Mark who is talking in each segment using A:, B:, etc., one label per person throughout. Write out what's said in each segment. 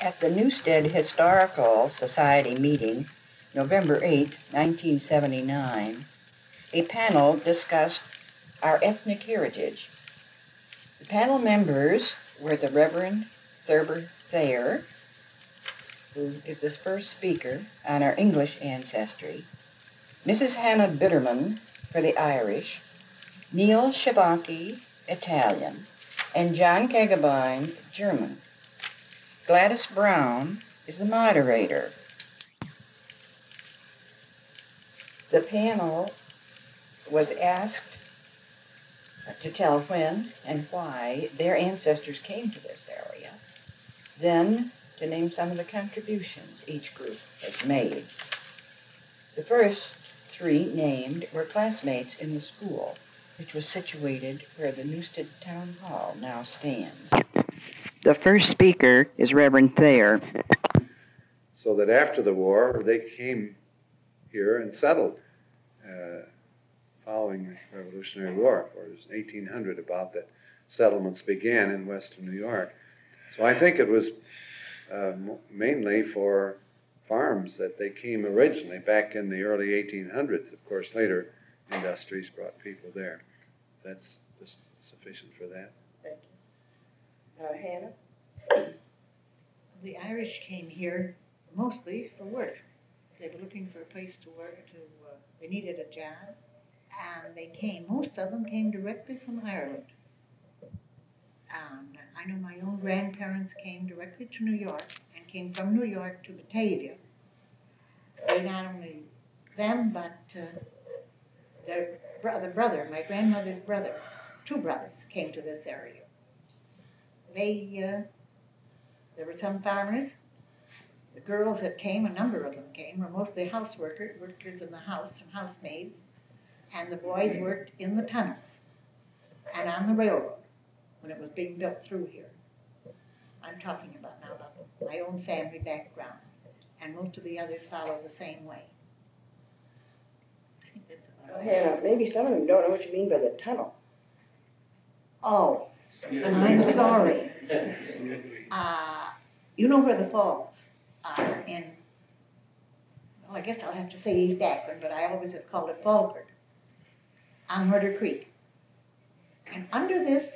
A: At the Newstead Historical Society meeting, November 8, 1979, a panel discussed our ethnic heritage. The panel members were the Reverend Thurber Thayer, who is the first speaker on our English ancestry, Mrs. Hannah Bitterman for the Irish, Neil Shabaki, Italian, and John Kagabine, German. Gladys Brown is the moderator. The panel was asked to tell when and why their ancestors came to this area, then to name some of the contributions each group has made. The first three named were classmates in the school, which was situated where the Newstead Town Hall now stands. The first speaker is Reverend Thayer.
B: So that after the war, they came here and settled uh, following the Revolutionary War. It was 1800 about that settlements began in western New York. So I think it was uh, mainly for farms that they came originally back in the early 1800s. Of course, later industries brought people there. That's just sufficient for that.
A: Uh, Hannah?
C: The Irish came here mostly for work. They were looking for a place to work. To uh, they needed a job, and they came. Most of them came directly from Ireland. Um, I know my own grandparents came directly to New York and came from New York to Batavia. They not only them, but uh, their brother, brother, my grandmother's brother, two brothers came to this area. They, uh, there were some farmers. The girls that came, a number of them came, were mostly house workers, workers in the house and housemaids. And the boys worked in the tunnels and on the railroad when it was being built through here. I'm talking about now about my own family background, and most of the others follow the same way.
A: Oh, Hannah, maybe some of them don't know what you mean by the tunnel.
C: Oh, I'm sorry. Uh, you know where the falls are in, well, I guess I'll have to say East Akron, but I always have called it Falkirk, on Murder Creek. And under this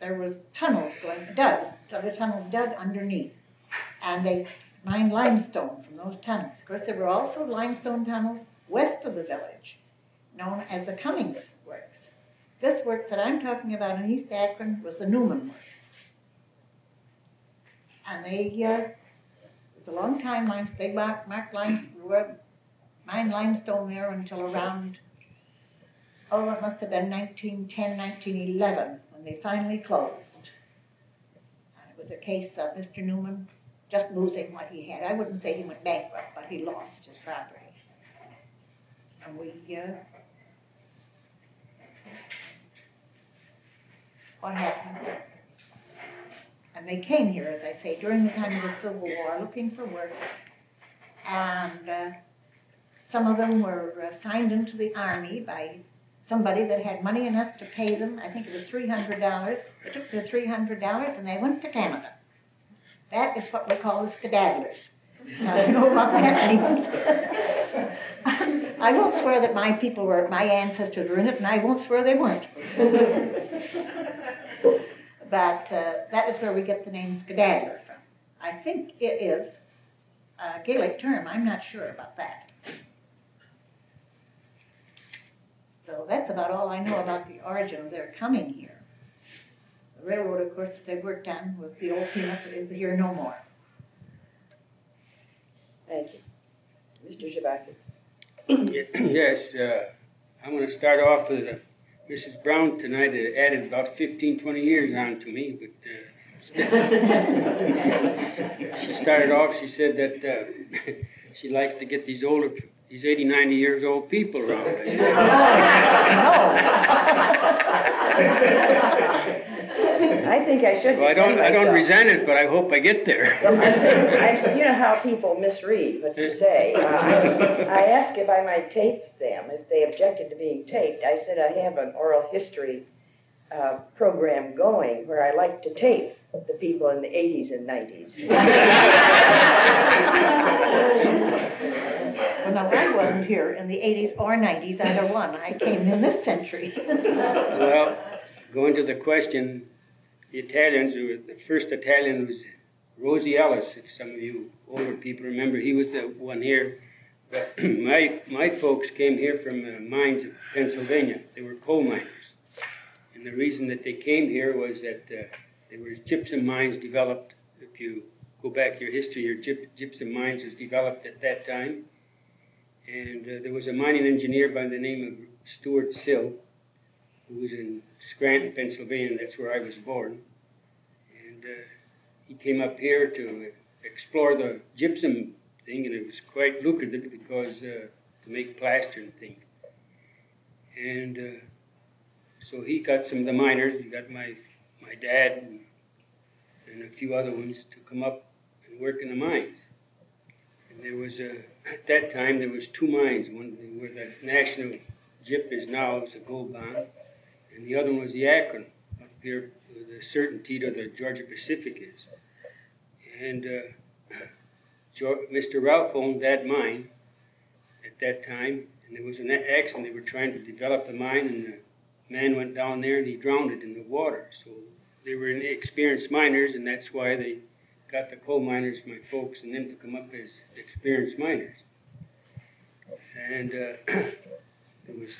C: there was tunnels going, dug, so the tunnels dug underneath. And they mined limestone from those tunnels. Of course, there were also limestone tunnels west of the village, known as the Cummings. This work that I'm talking about in East Akron was the Newman Works. And they, uh, it was a long time, they marked, marked limestone, mined limestone there until around, oh, it must have been 1910, 1911 when they finally closed. And it was a case of Mr. Newman just losing what he had. I wouldn't say he went bankrupt, but he lost his property. And we, uh, what happened? And they came here, as I say, during the time of the Civil War, looking for work. And uh, some of them were signed into the Army by somebody that had money enough to pay them, I think it was $300. They took the $300 and they went to Canada. That is what we call the skedaddlers. I don't know what that. I won't swear that my people were, my ancestors were in it, and I won't swear they weren't. but uh, that is where we get the name skedaddler from. I think it is a Gaelic term. I'm not sure about that. So that's about all I know about the origin of their coming here. The railroad, of course, they worked on was the old peanut that is here no more.
A: Thank you. Mr. Shabaki.
D: yes, uh, I'm going to start off with uh, Mrs. Brown tonight. It added about 15, 20 years on to me, but uh, she started off, she said that uh, she likes to get these older these 80, 90 years old people around. I,
A: think I should.
D: Well, I don't. I don't resent it, but I hope I get there.
A: I, you know how people misread what you say. Uh, I, I asked if I might tape them. If they objected to being taped, I said I have an oral history uh, program going where I like to tape
E: the people in the 80s and 90s.
C: Well, no, I wasn't here in the eighties or nineties, either one. I came in this century.
D: Well, going to the question, the Italians, were- the first Italian was Rosie Ellis, if some of you older people remember. He was the one here. But my, my folks came here from the mines of Pennsylvania. They were coal miners. And the reason that they came here was that uh, there was gypsum mines developed. If you go back your history, your gyp, gypsum mines was developed at that time. And uh, there was a mining engineer by the name of Stuart Sill, who was in Scranton, Pennsylvania. That's where I was born. And uh, he came up here to explore the gypsum thing, and it was quite lucrative because uh, to make plaster and things. And uh, so he got some of the miners. He got my my dad and, and a few other ones to come up and work in the mines. And there was a at that time there was two mines. One where the National Gyp is now, it's a gold bond, and the other one was the up here the CertainTeed to the Georgia Pacific is. And uh, Mr. Ralph owned that mine at that time, and there was an accident. They were trying to develop the mine, and the man went down there and he drowned it in the water. So they were experienced miners, and that's why they got the coal miners, my folks, and them to come up as experienced miners. And uh, there was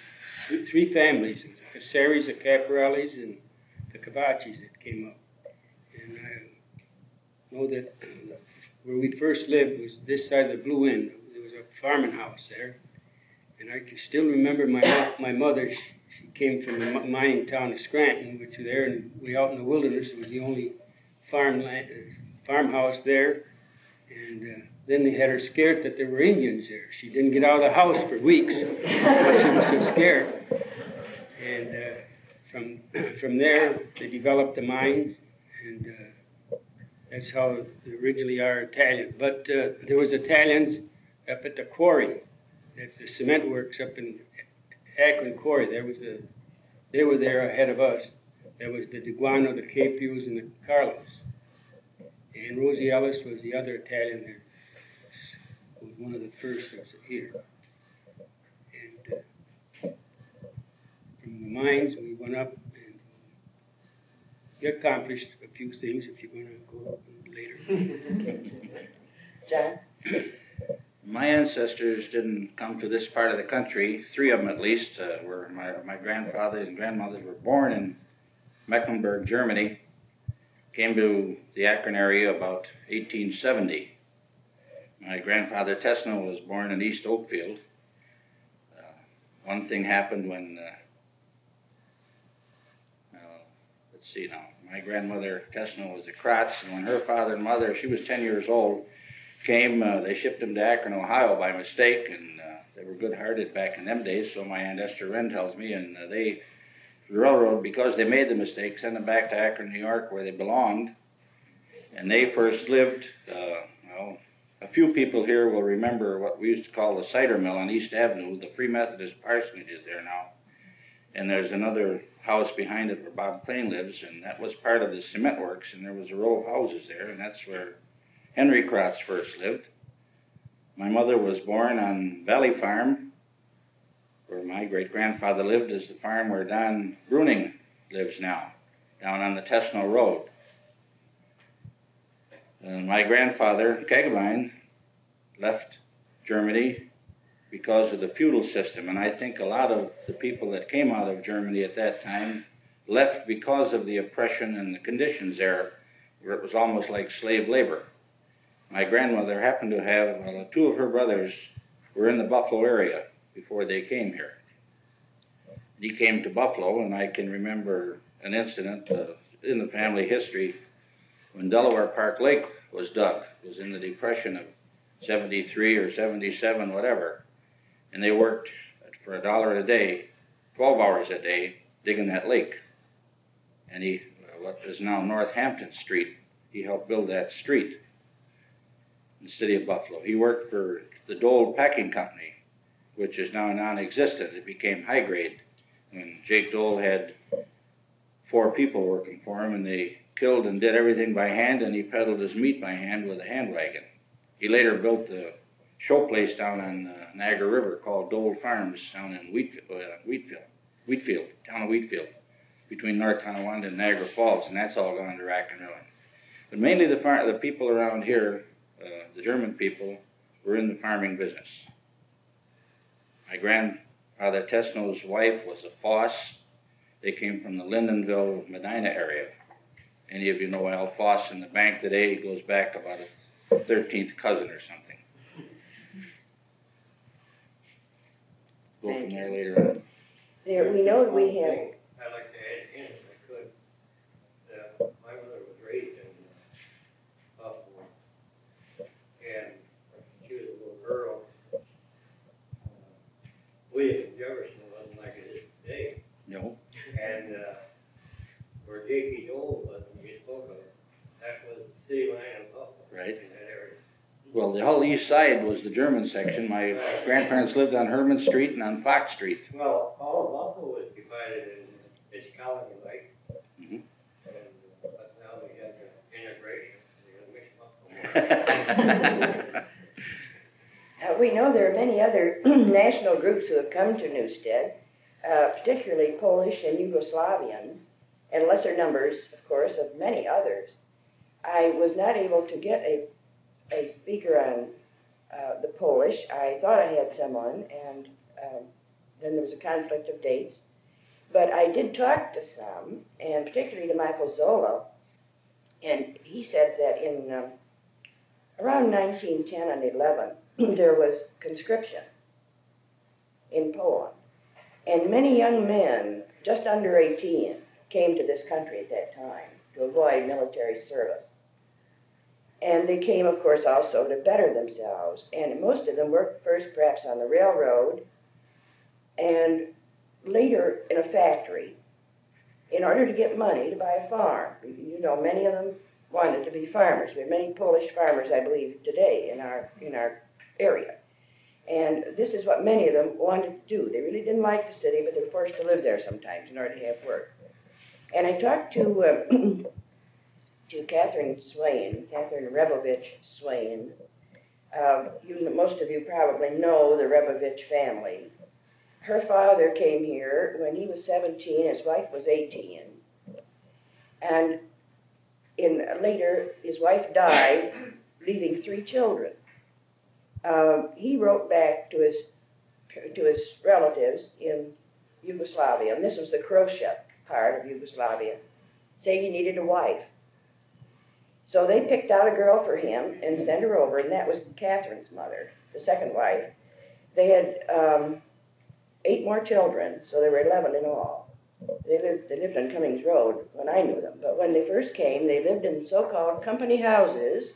D: th- three families, Casares, the Caporellis, and the Cavachis that came up. And I know that uh, where we first lived was this side of the Blue End. There was a farming house there. And I can still remember my, my mother, she, came from the mining town of Scranton, which was there, and we out in the wilderness, it was the only farmland, uh, farmhouse there. And uh, then they had her scared that there were Indians there. She didn't get out of the house for weeks because she was so scared. And uh, from from there, they developed the mines, and uh, that's how originally are Italian. But uh, there was Italians up at the quarry. That's the cement works up in Akron Quarry. There was a, they were there ahead of us. There was the Deguano, the Capios, and the Carlos. And Rosie Ellis was the other Italian that was one of the first that was here. And uh, from the mines, we went up and we accomplished a few things if you want to go up later.
E: John?
F: My ancestors didn't come to this part of the country. Three of them, at least, uh, were my, my grandfathers and grandmothers were born in Mecklenburg, Germany. Came to the Akron area about 1870. My grandfather Tesno was born in East Oakfield. Uh, one thing happened when, uh, uh, let's see now, my grandmother Tesno was a Kratz, and when her father and mother, she was 10 years old, came, uh, they shipped them to Akron, Ohio by mistake, and uh, they were good-hearted back in them days, so my Aunt Esther Wren tells me, and uh, they, the railroad, because they made the mistake, sent them back to Akron, New York, where they belonged, and they first lived, uh, well, a few people here will remember what we used to call the cider mill on East Avenue. The Free Methodist parsonage is there now. And there's another house behind it where Bob Klein lives, and that was part of the cement works, and there was a row of houses there, and that's where Henry Kratz first lived. My mother was born on Valley Farm, where my great grandfather lived, is the farm where Don Bruning lives now, down on the Tesno Road. And my grandfather, Kegeline, left Germany because of the feudal system, and I think a lot of the people that came out of Germany at that time left because of the oppression and the conditions there, where it was almost like slave labor. My grandmother happened to have well, two of her brothers were in the Buffalo area before they came here. He came to Buffalo, and I can remember an incident uh, in the family history when Delaware Park Lake was dug. It was in the Depression of 73 or 77, whatever. And they worked for a dollar a day, 12 hours a day, digging that lake. And he, uh, what is now Northampton Street, he helped build that street in the city of Buffalo. He worked for the Dold Packing Company, which is now non-existent. It became high grade when Jake Dold had four people working for him, and they killed and did everything by hand, and he peddled his meat by hand with a hand wagon. He later built the show place down on uh, Niagara River called Dold Farms down in Wheatfield, uh, Wheatfield, Wheatfield, town of Wheatfield, between North Tonawanda and Niagara Falls, and that's all gone to rack and ruin. But mainly the far, the people around here, uh, the German people, were in the farming business. My grandfather Tesno's wife was a Foss. They came from the Lyndonville, Medina area. Any of you know Al Foss in the bank today? He goes back about a thirteenth cousin or something. Go from there later on.
E: There, we know we have,
G: I'd like to add in, if I could, that my mother was raised in Buffalo. And when she was a little girl. uh, William Jefferson wasn't like it is today.
F: No?
G: And, uh, where J.P. Dold was, when you spoke of, that was the city line of Buffalo.
F: Right.
G: In that area.
F: Well, the whole east side was the German section. My grandparents lived on Herman Street and on Fox Street.
G: Well, all of Buffalo was divided in, its colony like.
F: Mhm.
G: And, uh, but now we have the integration, they're gonna mix Buffalo.
E: uh, we know there are many other national groups who have come to Newstead, uh, particularly Polish and Yugoslavian, and lesser numbers, of course, of many others. I was not able to get a, a speaker on uh, the Polish. I thought I had someone, and um, then there was a conflict of dates. But I did talk to some, and particularly to Michael Zola, and he said that in um, around 1910 and 11, there was conscription in Poland. And many young men, just under 18, came to this country at that time to avoid military service. And they came, of course, also to better themselves. And most of them worked first perhaps on the railroad and later in a factory in order to get money to buy a farm. You know, many of them wanted to be farmers. We have many Polish farmers, I believe, today in our, in our area. And this is what many of them wanted to do. They really didn't like the city, but they were forced to live there sometimes in order to have work. And I talked to uh, to Catherine Swain, Catherine Rebovich Swain. Uh, you, most of you probably know the Rebovich family. Her father came here when he was 17, his wife was 18. And in, later, his wife died, leaving three children. Um, he wrote back to his, to his relatives in Yugoslavia, and this was the Croatia part of Yugoslavia, saying he needed a wife. So they picked out a girl for him and sent her over, and that was Catherine's mother, the second wife. They had um, eight more children, so there were 11 in all. They lived, they lived on Cummings Road when I knew them, but when they first came, they lived in so called company houses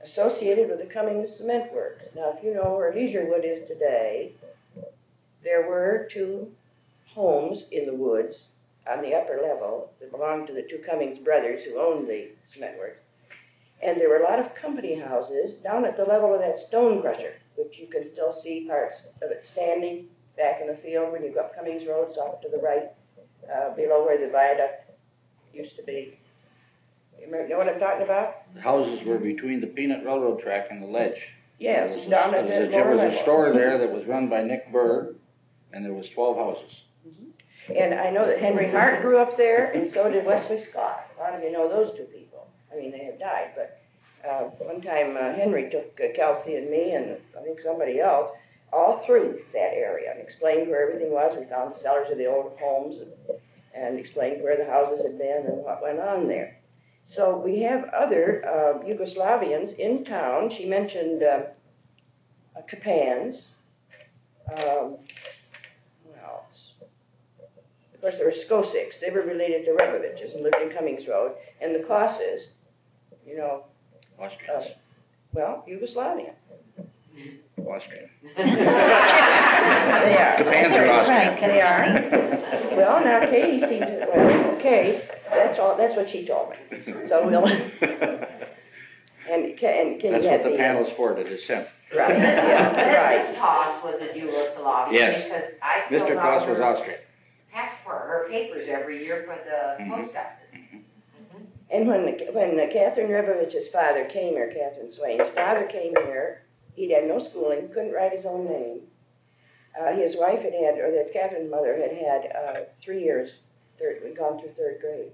E: associated with the Cummings Cement Works. Now, if you know where Leisurewood is today, there were two homes in the woods on the upper level that belonged to the two Cummings brothers who owned the cement works. And there were a lot of company houses down at the level of that stone crusher, which you can still see parts of it standing back in the field when you go up Cummings Road, it's off to the right, uh, below where the viaduct used to be. You know what I'm talking about?
F: The houses were between the Peanut Railroad track and the ledge.
E: Yes,
F: There was a-
E: down at
F: there was
E: that
F: a- There was a
E: level.
F: store there that was run by Nick Burr, and there was twelve houses.
E: And I know that Henry Hart grew up there, and so did Wesley Scott. A lot of you know those two people. I mean, they have died, but uh, one time uh, Henry took uh, Kelsey and me, and I think somebody else, all through that area and explained where everything was. We found the cellars of the old homes and, and explained where the houses had been and what went on there. So we have other uh, Yugoslavians in town. She mentioned uh, uh, Kapans. Um? Of course, there were Skosiks. They were related to Reboviches and lived in Cummings Road. And the Kosses, you know,
F: Austrians, uh,
E: well, Yugoslavian.
F: Oh, Austrian.
E: They are.
F: Kapans are Austrian.
E: They are. Well, now Katie seemed to, well, okay, that's all, that's what she told me. So we'll, and, Ka- and Katie
F: That's what the
E: the.
F: Uh, panel's for, to dissent.
E: Right, yeah,
H: Mrs. Toss was a Yugoslavia.
F: Yes.
H: Because I
F: Mr.
H: out
F: Koss was
H: her
F: Austrian.
H: passport, her papers every year for the
F: Mhm.
H: post office. Mm-hmm.
E: And when, when Catherine Ribovich's father came here, Catherine Swain's father came here, he'd had no schooling, couldn't write his own name. Uh, his wife had had, or that Catherine's mother had had uh, three years, third, gone through third grade.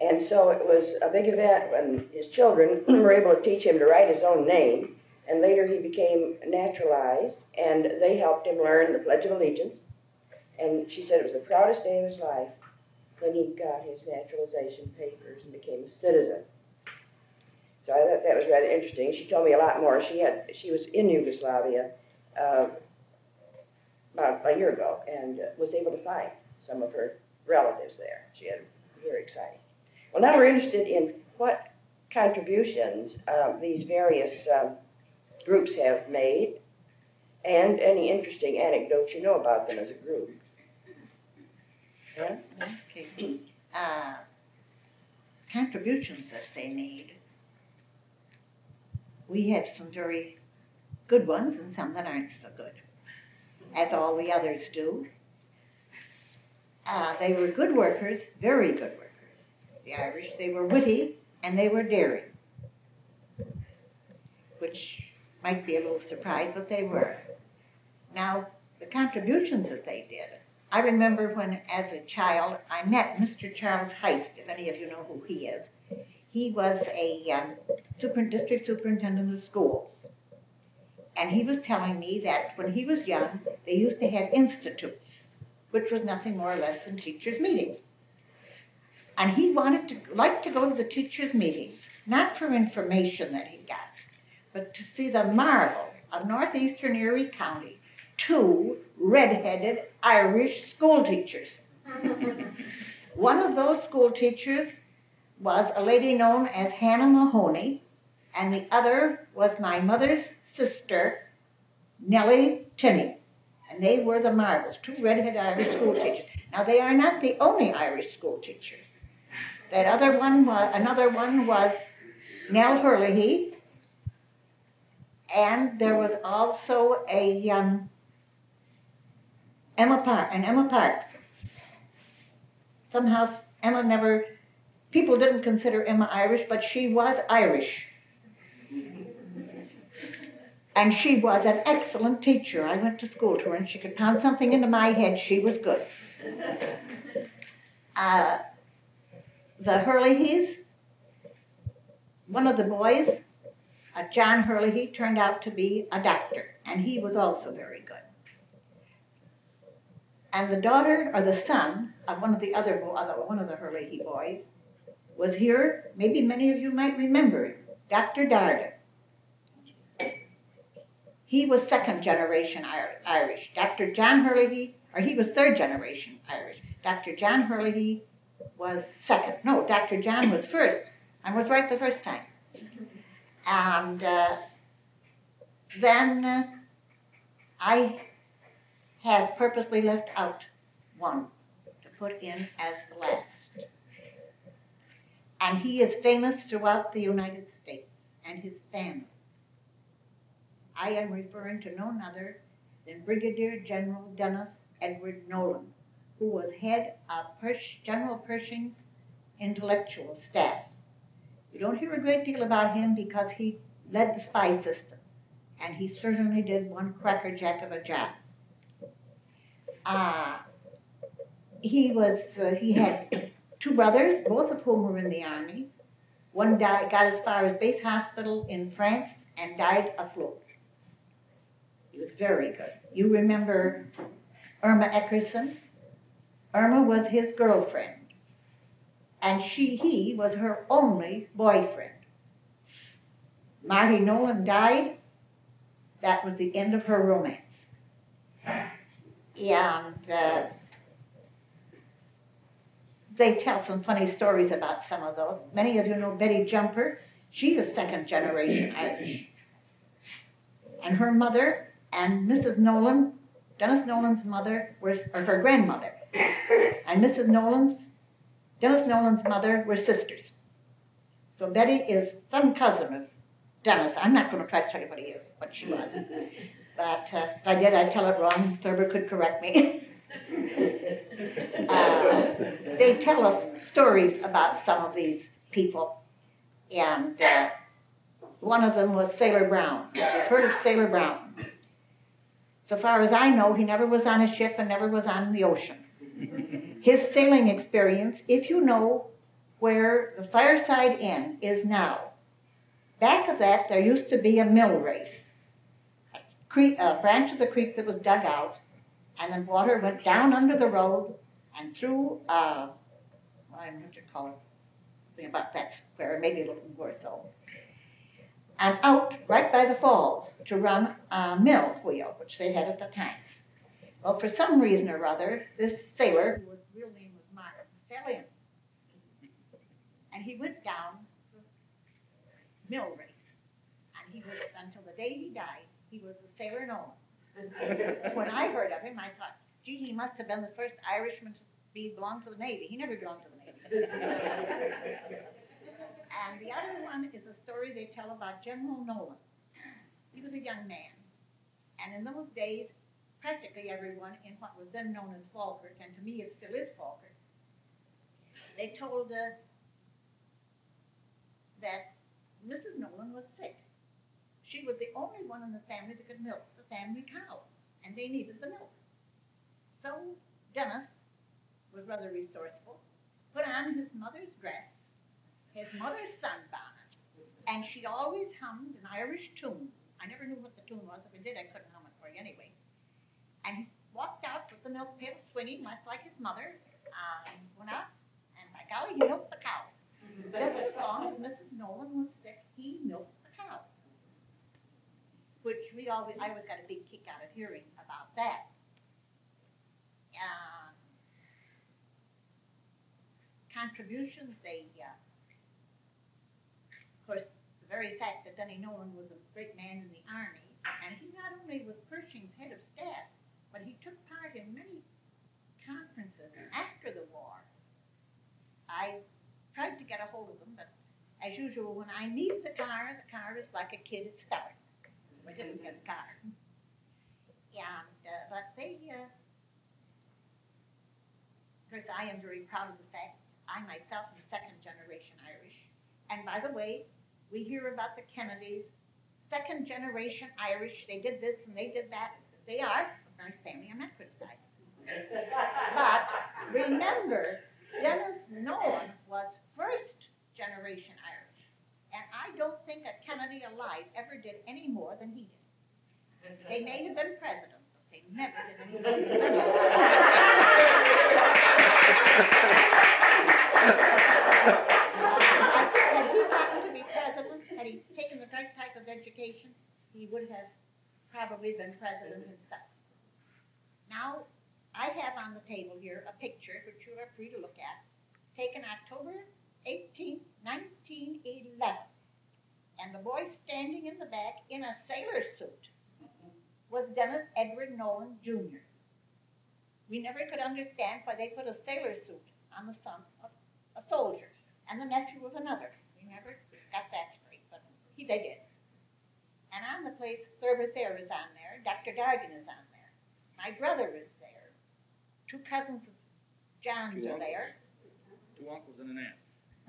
E: And so it was a big event when his children were able to teach him to write his own name. And later he became naturalized, and they helped him learn the Pledge of Allegiance. And she said it was the proudest day of his life when he got his naturalization papers and became a citizen. So I thought that was rather interesting. She told me a lot more. She had she was in Yugoslavia uh, about a year ago and uh, was able to find some of her relatives there. She had very exciting. Well, now we're interested in what contributions uh, these various um, groups have made and any interesting anecdotes you know about them as a group.
C: Uh, contributions that they made. We have some very good ones and some that aren't so good, as all the others do. Uh, they were good workers, very good workers. The Irish, they were witty and they were daring, which might be a little surprise, but they were. Now, the contributions that they did, I remember when, as a child, I met Mr. Charles Heist, if any of you know who he is. He was a um, super, district superintendent of schools. And he was telling me that when he was young, they used to have institutes, which was nothing more or less than teachers' meetings. And he wanted to, like to go to the teachers' meetings, not for information that he got, but to see the marvel of northeastern Erie County two red-headed Irish schoolteachers. One of those schoolteachers was a lady known as Hannah Mahoney, and the other was my mother's sister, Nellie Tenney. And they were the marvels, two red-headed Irish schoolteachers. Now they are not the only Irish schoolteachers. That other one was another one was Nell Hurley, and there was also a um, Emma Park and Emma Parks. Somehow Emma never people didn't consider Emma Irish, but she was Irish. And she was an excellent teacher. I went to school to her and she could pound something into my head. She was good. Uh, the Hurleyhees, one of the boys, uh, John Hurley, turned out to be a doctor, and he was also very good. And the daughter or the son of one of the other one of the Hurley boys was here. Maybe many of you might remember him, Dr. Darden. He was second generation Irish. Dr. John Hurley, or he was third generation Irish. Dr. John Hurley was second. No, Dr. John was first. I was right the first time. And uh, then uh, I have purposely left out one to put in as the last. And he is famous throughout the United States and his family. I am referring to none other than Brigadier General Dennis Edward Nolan, who was head of General Pershing's intellectual staff. You don't hear a great deal about him because he led the spy system, and he certainly did one crackerjack of a job. Uh, he was uh, he had two brothers, both of whom were in the army. One died, got as far as base hospital in France and died afloat. He was very good. You remember Irma Eckerson? Irma was his girlfriend, and she he was her only boyfriend. Marty Nolan died. That was the end of her romance and uh, they tell some funny stories about some of those. Many of you know Betty Jumper. She is second generation Irish. And her mother and Mrs. Nolan, Dennis Nolan's mother, were, or her grandmother, and Mrs. Nolan's, Dennis Nolan's mother were sisters. So Betty is some cousin of Dennis. I'm not going to try to tell you what he is, what she was. But uh, if I did, I'd tell it wrong. Thurber could correct me. uh, they tell us stories about some of these people. And uh, one of them was Sailor Brown. You've heard of Sailor Brown? So far as I know, he never was on a ship and never was on the ocean. His sailing experience, if you know where the Fireside Inn is now, back of that there used to be a mill race. Creek, branch of the creek that was dug out, and then water went down under the road and through, uh, I don't know what you call it, something about that square, maybe a little more so. And out right by the falls to run a mill wheel, which they had at the time. Well, for some reason or other, this sailor, whose real name was Martin, fell in. And he went down the mill race. And he was, until the day he died, he was a sailor known. when I heard of him, I thought, gee, he must have been the first Irishman to be belong to the Navy. He never belonged to the Navy. and the other one is a story they tell about General Nolan. He was a young man, and in those days, practically everyone in what was then known as Falkirk, and to me it still is Falkirk, they told uh, that Mrs. Nolan was sick. She was the only one in the family that could milk the family cow, and they needed the milk. So Dennis was rather resourceful, put on his mother's dress, his mother's sunbonnet, and she always hummed an Irish tune. I never knew what the tune was. If I did, I couldn't hum it for you anyway. And he walked out with the milk pail swinging, much like his mother, um, went out, and by golly, he milked the cow. Just as long as Mrs. Nolan was sick, he milked. Which we always, I always got a big kick out of hearing about that. Um, contributions, they, uh, of course, the very fact that Denny Nolan was a great man in the Army, and he not only was Pershing's head of staff, but he took part in many conferences after the war. I tried to get a hold of them, but as usual, when I need the car, the car is like a kid, it's stubborn. I didn't get a car. And, uh, but they, uh, of course, I am very proud of the fact I myself am second generation Irish. And by the way, we hear about the Kennedys, second generation Irish. They did this and they did that. They are a nice family. I'm not criticizing. but remember, Dennis Nolan was first generation don't think a Kennedy alive ever did any more than he did. They may have been president, but they never did any Had he gotten to be president, had he taken the right type of education, he would have probably been president himself. Now, I have on the table here a picture, which you are free to look at, taken October 18, 1911. And the boy standing in the back in a sailor suit was Dennis Edward Nolan Jr. We never could understand why they put a sailor suit on the son of a soldier, and the nephew was another. We never got that straight, but he, they did. And on the place, Thurber Thayer is on there, Dr. Dargan is on there, my brother is there, two cousins of John's
F: Two
C: are
F: uncles.
C: there.
F: Two uncles and an aunt.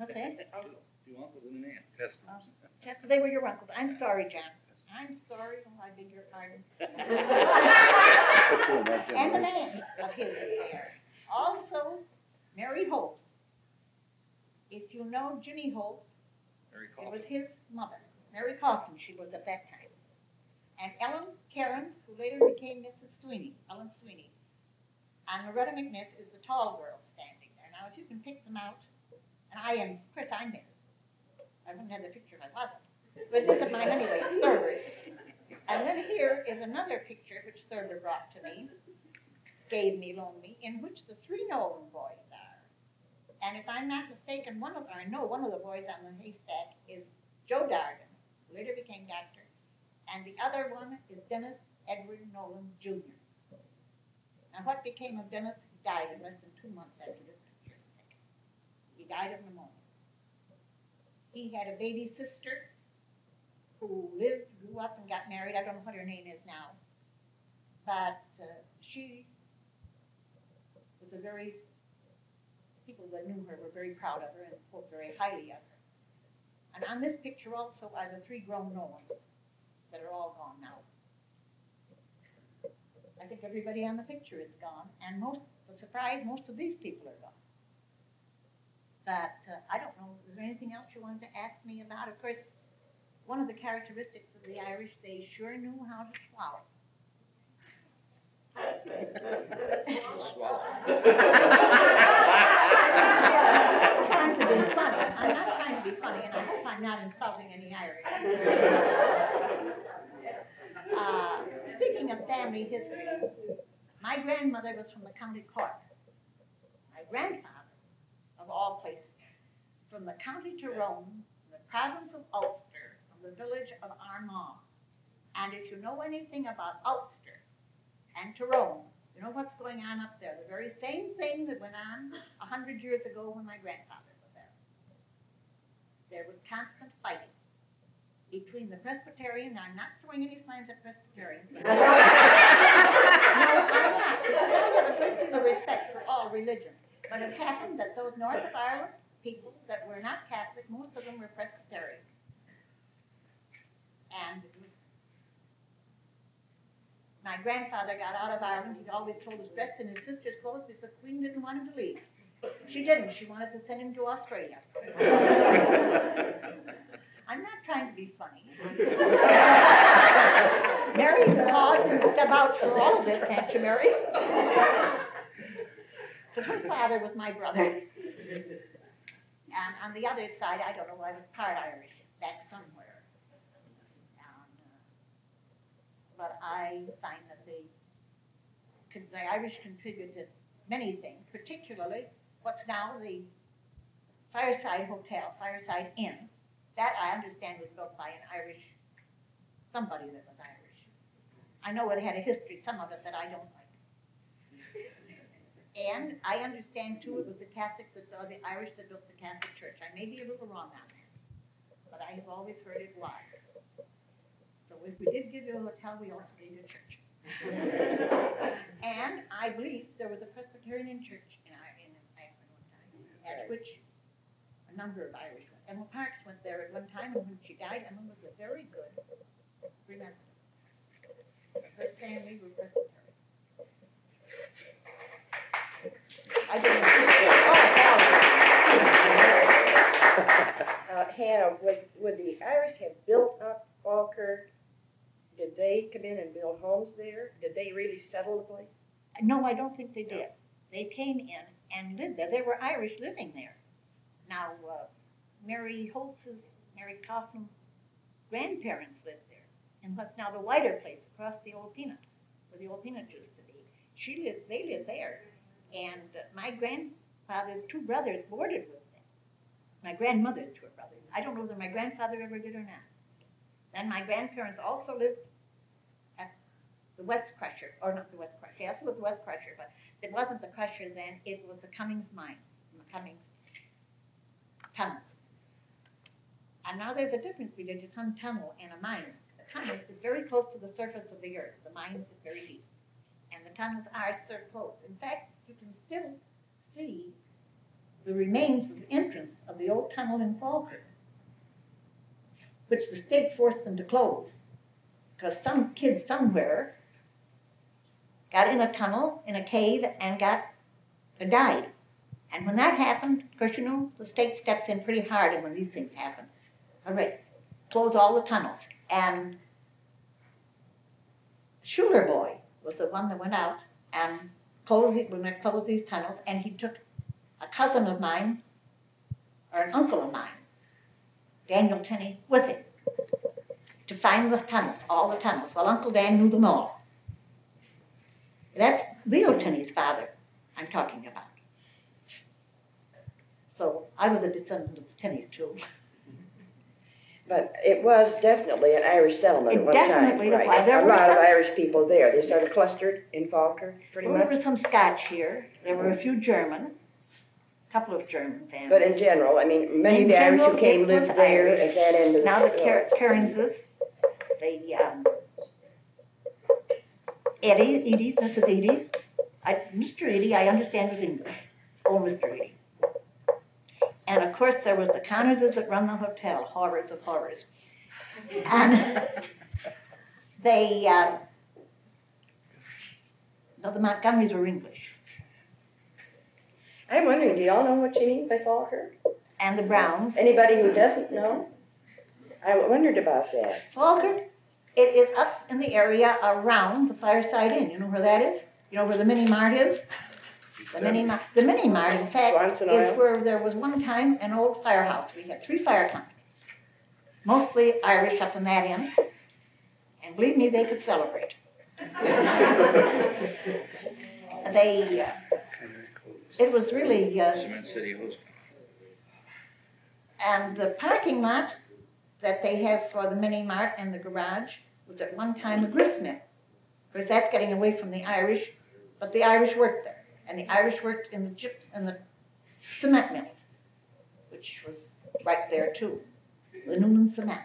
C: What's that?
F: Two uncles and an aunt.
B: Test
C: Oh, Chester, they were your uncles. I'm sorry, John. I'm sorry. Oh, I beg your pardon. and an aunt of his is there. Also, Mary Holt. If you know Jimmy Holt,
F: Very
C: it was his mother, Mary Coughlin, she was at that time. And Ellen Cairns, who later became Mrs. Sweeney, Ellen Sweeney. And Loretta McNiff is the tall girl standing there. Now, if you can pick them out, and I am, of course, I'm there. I wouldn't have the picture if I wasn't. But it isn't mine anyway, it's Thurber's. And then here is another picture which Thurber brought to me, gave me, loaned me, in which the three Nolan boys are. And if I'm not mistaken, one of, or I know one of the boys on the haystack is Joe Darden, who later became doctor, and the other one is Dennis Edward Nolan Jr. Now, what became of Dennis? He died in less than two months after this picture. He died of pneumonia. He had a baby sister who lived, grew up, and got married. I don't know what her name is now. But uh, she was a very, people that knew her were very proud of her and spoke very highly of her. And on this picture also are the three grown Nolans that are all gone now. I think everybody on the picture is gone, and most, the surprise, most of these people are gone. But uh, I don't know, is there anything else you wanted to ask me about? Of course, one of the characteristics of the Irish, they sure knew how to swallow. I'm trying to be funny. I'm not trying to be funny, and I hope I'm not insulting any Irish. Uh, speaking of family history, my grandmother was from the county Cork. My grandfather, of all places, from the county Tyrone, the province of Ulster, from the village of Armagh. And if you know anything about Ulster and Tyrone, you know what's going on up there. The very same thing that went on a hundred years ago when my grandfather was there. There was constant fighting between the Presbyterian, I'm not throwing any signs at Presbyterians. No, I'm not, I have a great deal of respect for all religions. But it happened that those North of Ireland people that were not Catholic, most of them were Presbyterian. And my grandfather got out of Ireland, he'd always told us dressed in his sister's clothes because the Queen didn't want him to leave. She didn't, she wanted to send him to Australia. I'm not trying to be funny. Mary's cause can step out for all of this, can't you, Mary? Because her father was my brother. And on the other side, I don't know, I was part Irish back somewhere. And, uh, But I find that the, the Irish contributed many things, particularly what's now the Fireside Hotel, Fireside Inn. That I understand was built by an Irish, somebody that was Irish. I know it had a history, some of it that I don't. And I understand too, it was the Catholics that, or the Irish that built the Catholic Church. I may be a little wrong on that, but I have always heard it was. So if we did give you a hotel, we also gave you a church. And I believe there was a Presbyterian church in, Ireland in one time, at which a number of Irish went. Emma Parks went there at one time, and when she died, Emma was a very good remembrance. Her family were Presbyterian. I didn't. Oh,
E: Uh, Hannah, was, would the Irish have built up Falkirk? Did they come in and build homes there? Did they really settle the place?
C: No, I don't think they did. They came in and lived there. There were Irish living there. Now, uh, Mary Holtz's, Mary Coughlin's grandparents lived there in what's now the wider place across the old peanut, where the old peanut used to be. She lived, they lived there. And my grandfather's two brothers boarded with them. My grandmother's two brothers. I don't know whether my grandfather ever did or not. Then my grandparents also lived at the West Crusher, or not the West Crusher, yes, it was the West Crusher, but it wasn't the Crusher then, it was the Cummings mine, the Cummings tunnel. And now there's a difference between a tun- tunnel and a mine. The tunnel is very close to the surface of the earth, the mine is very deep. And the tunnels are so close. In fact, you can still see the remains of the entrance of the old tunnel in Falkirk, which the state forced them to close. Because some kid somewhere got in a tunnel, in a cave, and got, and died. And when that happened, of course, you know, the state steps in pretty hard and when these things happen. All right, close all the tunnels. And Schuler Boy was the one that went out and closed, the- when they closed these tunnels, and he took a cousin of mine, or an uncle of mine, Daniel Tenney, with him to find the tunnels, all the tunnels. Well, Uncle Dan knew them all. That's Leo Tenney's father I'm talking about. So I was a descendant of the Tenneys too.
E: But it was definitely an Irish settlement
C: It
E: at one time,
C: definitely
E: right?
C: There
E: A
C: were
E: lot of
C: some-
E: Irish people there. They sort of clustered in Falkirk, pretty
C: Well, there
E: much.
C: were some Scotch here. There were a few German, a couple of German families.
E: But in general, I mean, many
C: In
E: of the Irish who
C: general,
E: came
C: was
E: lived there
C: Irish.
E: at that end of the.
C: now the Car- Cairnses, the um, Eddie, Edie, this is Edie. I, Mr. Edie, I understand was English. Oh, Mr. Edie. And of course, there was the Connorses that run the hotel, horrors of horrors. And they, uh, no, the Montgomerys were English.
E: I'm wondering, do y'all know what you mean by Falkirk?
C: And the Browns.
E: Anybody who doesn't know? I wondered about that.
C: Falkirk, it is up in the area around the Fireside Inn. You know where that is? You know where the mini mart is? The mini mart, the mini mart, in fact,
E: Swanson
C: is
E: Oil?
C: where there was one time an old firehouse. We had three fire companies, mostly Irish up in that end, And believe me, they could celebrate. They, uh, it was really, uh,
F: Cement City Host.
C: and the parking lot that they have for the mini mart and the garage was at one time a gristmill. Of course, that's getting away from the Irish, but the Irish worked there. And the Irish worked in the gyps, in the cement mills, which was right there too. The Newman Cement.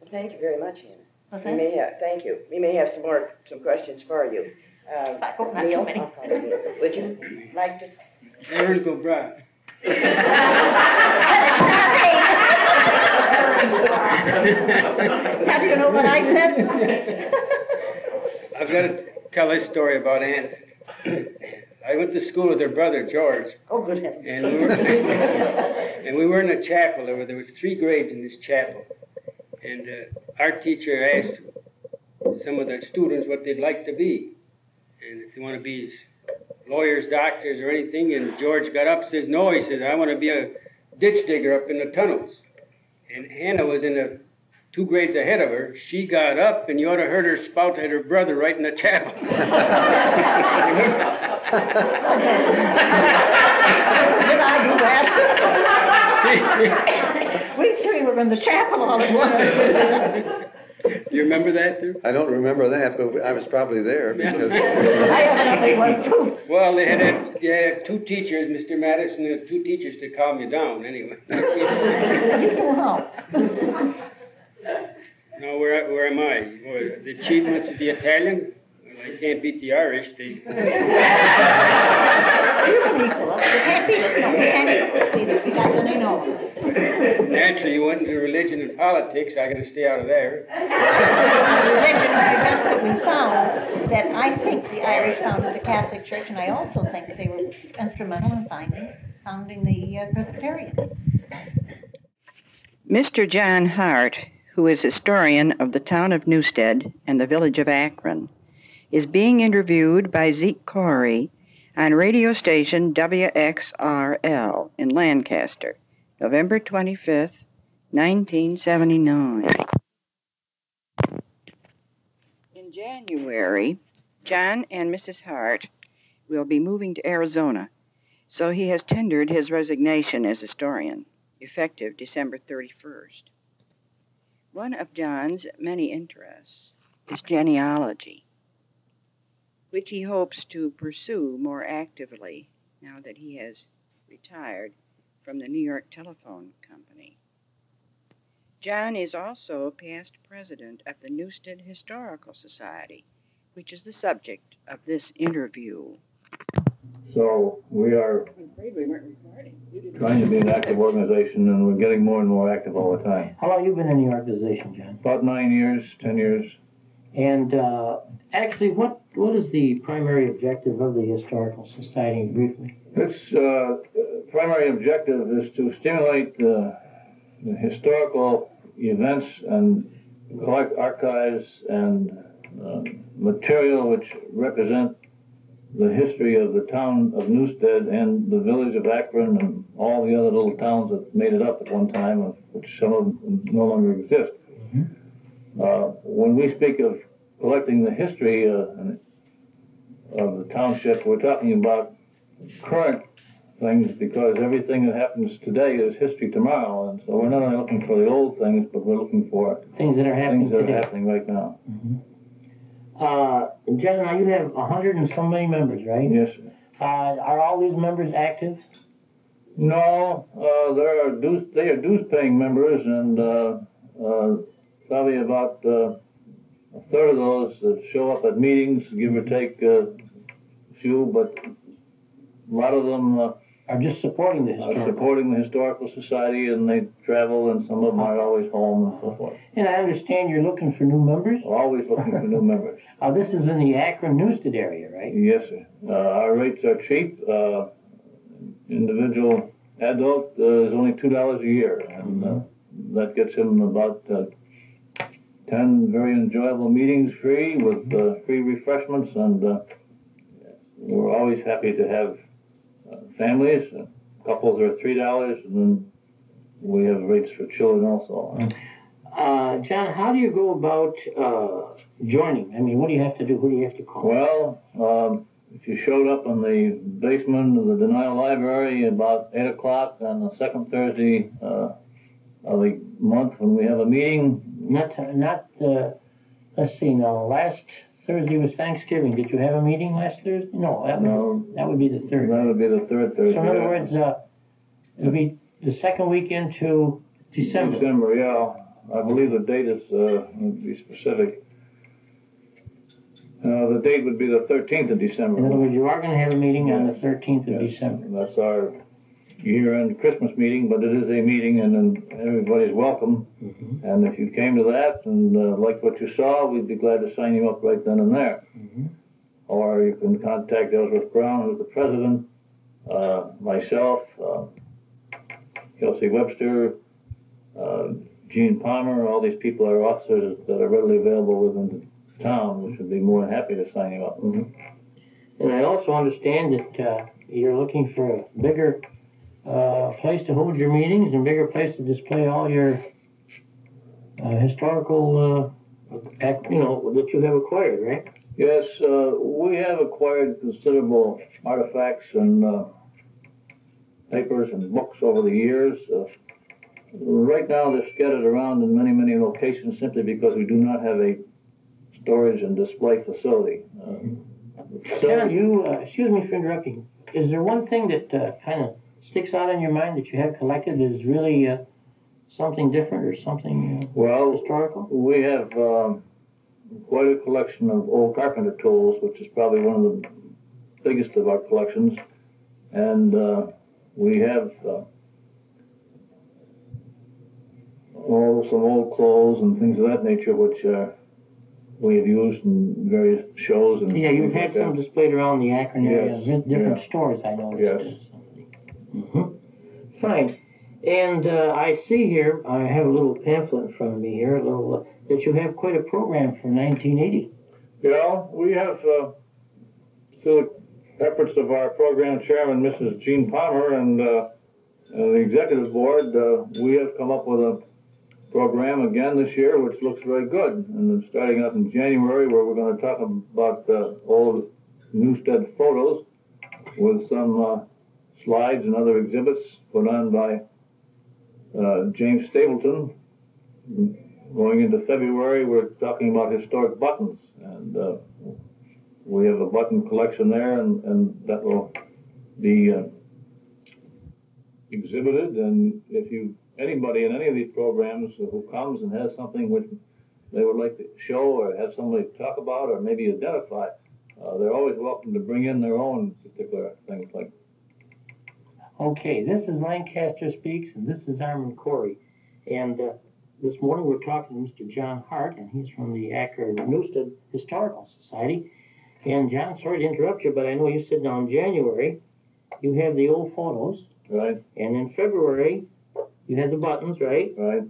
E: Well, thank you very much, Anna.
C: Was
E: We
C: that?
E: may have, thank you. We may have some more, some questions for you. Uh,
C: I hope not too
E: Neil,
C: many.
E: I'll call you Neil. Would you like to?
D: Aaron go Brown.
C: Now, do you know what I said?
D: I've got to tell this story about Ann. I went to school with her brother, George.
C: Oh, good heavens.
D: And we were, and we were in a chapel. There were, there was three grades in this chapel. And uh, our teacher asked some of the students what they'd like to be. And if they want to be lawyers, doctors, or anything. And George got up says, no, he says, I want to be a ditch digger up in the tunnels. And Hannah was in the two grades ahead of her. She got up, and you ought to heard her spout at her brother right in the chapel.
C: Did I do that? We three were in the chapel all at once.
D: you remember that, too?
B: I don't remember that, but I was probably there because.
C: I evidently was too.
D: Well, they had, had- they had two teachers, Mr. Madison, and two teachers to calm you down, anyway.
C: You know how.
D: Now, where, where am I? Where- The achievements of the Italian? Well, I can't beat the Irish. They,
C: You can equal us. You can't beat us, no, we can't equal us either. We got any know.
D: naturally, you went into religion and politics. I got to stay out of there.
C: Religion, I guess that we found that I think the Irish founded the Catholic Church, and I also think they were instrumental in finding, founding the uh, Presbyterian.
A: Mr. John Hart, who is historian of the town of Newstead and the village of Akron, is being interviewed by Zeke Corey on radio station WXRL in Lancaster, November 25th, 1979. In January, John and Mrs. Hart will be moving to Arizona, so he has tendered his resignation as historian effective December 31st. One of John's many interests is genealogy, which he hopes to pursue more actively now that he has retired from the New York Telephone Company. John is also past president of the Newstead Historical Society, which is the subject of this interview.
I: So we are
A: I'm afraid we weren't recording.
I: trying to be an active organization and we're getting more and more active all the time.
J: How long you been in the organization, John?
I: About nine years, ten years.
J: And uh, actually, what what is the primary objective of the historical society briefly?
I: Its uh, primary objective is to stimulate the, the historical events and collect archives and uh, material which represent the history of the town of Newstead and the village of Akron and all the other little towns that made it up at one time, of which some of them no longer exist. Uh, when we speak of collecting the history uh, of the township, we're talking about current things because everything that happens today is history tomorrow. And so we're not only looking for the old things, but we're looking for
J: Things that are happening
I: things that are happening right now.
J: Uh, John, now you have a hundred and so many members, right?
I: Yes.
J: Uh, are all these members active?
I: No, uh, there are dues, they are dues paying members and, uh, uh, probably about, uh, a third of those that show up at meetings, give or take uh, a few, but a lot of them,
J: are just supporting the
I: historical.
J: historical.
I: supporting the Historical Society and they travel and some of them are always home and so forth.
J: And I understand you're looking for new members?
I: Always looking for new members.
J: Uh, this is in the Akron Newstead area, right?
I: Yes, sir. Uh, our rates are cheap. Uh, individual adult uh, is only two dollars a year, and uh, that gets him about uh, ten very enjoyable meetings free with uh, free refreshments, and uh, we're always happy to have families. Uh, couples are three dollars, and then we have rates for children also.
J: Uh, John, how do you go about, uh, joining? I mean, what do you have to do? Who do you have to call?
I: Well, um, if you showed up in the basement of the Denial Library about eight o'clock on the second Thursday uh, of the month when we have a meeting,
J: Not, not, uh, let's see, now, last Thursday was Thanksgiving. Did you have a meeting last Thursday? No, that would,
I: no,
J: that would be the third.
I: that would be the third Thursday.
J: So in other words, uh, it'll be the second week into December.
I: December, yeah. I believe the date is, uh, to be specific. Uh, the date would be the thirteenth of December.
J: In other words, you are gonna have a meeting on the thirteenth of. December.
I: That's our year-end Christmas meeting, but it is a meeting and then everybody's welcome.
J: Mhm.
I: And if you came to that and uh, liked what you saw, we'd be glad to sign you up right then and there.
J: Mhm.
I: Or you can contact Ellsworth Brown, who's the president, uh, myself, uh, Kelsey Webster, uh, Jean Palmer, all these people are officers that are readily available within the town, which would be more than happy to sign you up.
J: And I also understand that, uh, you're looking for a bigger, uh, place to hold your meetings and bigger place to display all your, uh, historical, uh, act, you know, that you have acquired, right?
I: Yes, uh, we have acquired considerable artifacts and uh, papers and books over the years. Uh, Right now, they're scattered around in many, many locations simply because we do not have a storage and display facility. Uh,
J: John, you, uh, excuse me for interrupting. Is there one thing that, uh, kind of sticks out in your mind that you have collected that is really, uh, something different or something uh,
I: Well,
J: historical?
I: we have um, quite a collection of old carpenter tools, which is probably one of the biggest of our collections. And uh, we have uh, all some old clothes and things of that nature, which uh, we have used in various shows and
J: Yeah, you've had
I: like
J: some
I: that.
J: displayed around the Akron area,
I: Yes,
J: different
I: yeah.
J: stores, I know.
I: Yes.
J: Mhm. Fine. And uh, I see here, I have a little pamphlet in front of me here, a little, uh, that you have quite a program for 1980.
I: Yeah, we have, uh, through the efforts of our program chairman, Mrs. Jean Palmer, and, uh, and the executive board, uh, we have come up with a program again this year, which looks very good. And starting up in January, where we're gonna talk about, uh, old Newstead photos with some, uh, slides and other exhibits put on by, uh, James Stapleton. Going into February, we're talking about historic buttons, and uh, we have a button collection there, and, and that will be uh, exhibited. And if you anybody in any of these programs who comes and has something which they would like to show or have somebody talk about or maybe identify, uh, they're always welcome to bring in their own particular things like
J: Okay, this is Lancaster Speaks, and this is Armin Corey. And uh, this morning we're talking to Mr. John Hart, and he's from the Akron Newstead Historical Society. And John, sorry to interrupt you, but I know you said now in January you have the old photos,
I: right,
J: and in February you had the buttons, right?
I: right.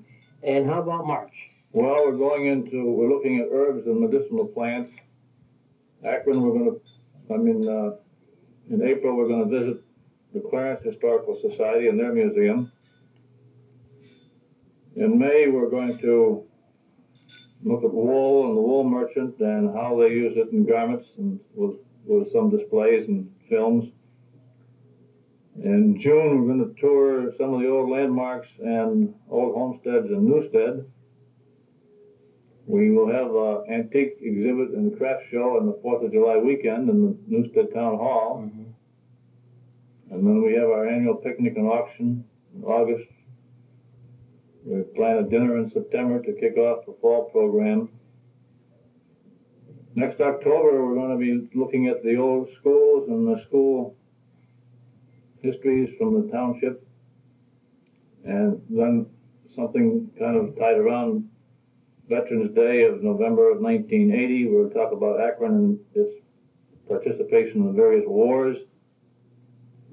J: And how about March?
I: Well, we're going into, we're looking at herbs and medicinal plants. Akron, we're gonna, I mean, uh, in April, we're gonna visit the Clarence Historical Society and their museum. In May, we're going to look at wool and the wool merchant and how they use it in garments and with, with some displays and films. In June, we're gonna tour some of the old landmarks and old homesteads in Newstead. We will have an antique exhibit and craft show on the Fourth of July weekend in the Newstead Town Hall. Mm-hmm. And then we have our annual picnic and auction in August. We plan a dinner in September to kick off the fall program. Next October, we're going to be looking at the old schools and the school histories from the township. And then something kind of tied around Veterans Day of November of 1980. We'll talk about Akron and its participation in the various wars.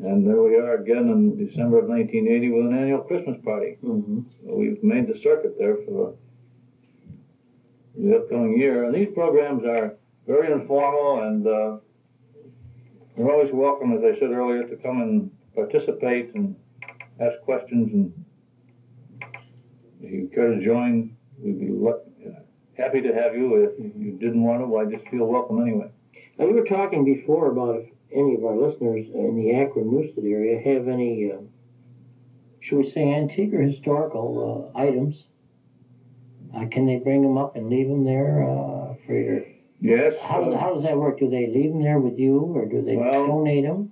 I: And there we are again in December of 1980 with an annual Christmas party.
J: Mm-hmm.
I: We've made the circuit there for the, upcoming year. And these programs are very informal and uh, you're always welcome, as I said earlier, to come and participate and ask questions. And if you care to join, we'd be uh, happy to have you. If you didn't want to, I just feel welcome anyway.
J: Now, we were talking before about any of our listeners in the Akron Newstead area have any, uh, should we say, antique or historical uh, items. Uh, can they bring them up and leave them there uh, for your?
I: Yes.
J: How,
I: uh,
J: how does that work? Do they leave them there with you, or do they
I: Well-
J: donate them?